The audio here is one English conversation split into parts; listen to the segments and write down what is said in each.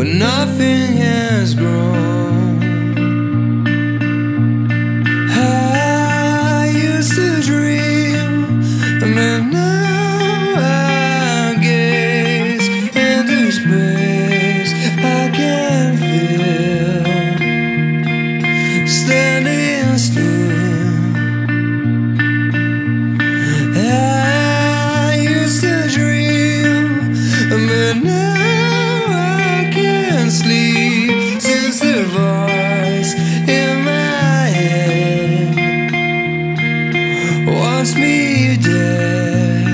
where nothing has grown. in my head wants me dead.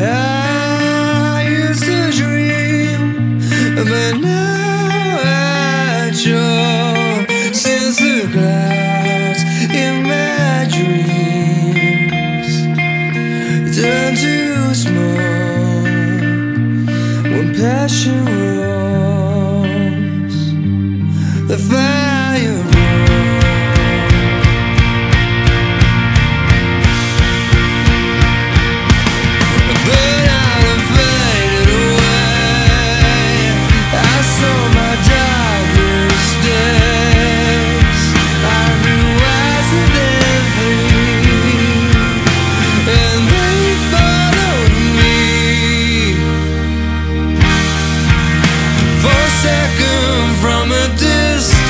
I used to dream, but now I draw since the clouds in my dreams turn to smoke when passion.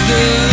Distance.